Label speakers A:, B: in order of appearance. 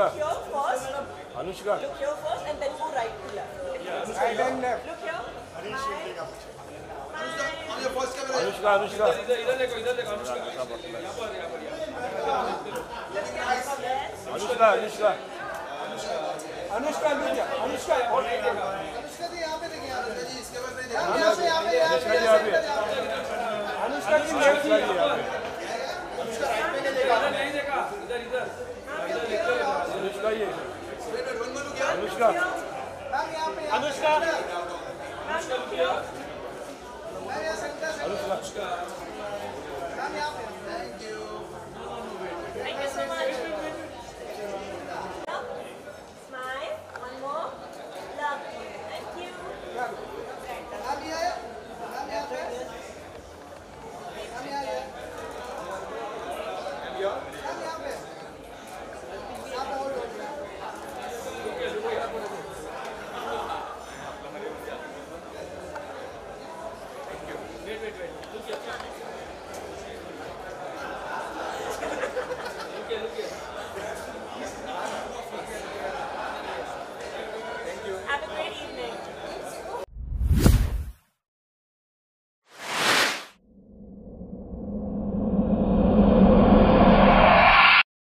A: Look here first.
B: Anushka.
A: Look here first and then go right to left.
C: Right and left.
A: Look here.
B: Anushka, Anushka. Anushka, Anushka.
C: Anushka Anushka Anushka और
B: Anushka ji यहाँ पे है।
C: अनुष्का की left
B: Anushka जी यहाँ पे है। Anushka Anushka. Anushka.
C: Thank
B: you.
A: Thank you so much. Smile. One more. Love. Thank you. Thank you. wait, wait.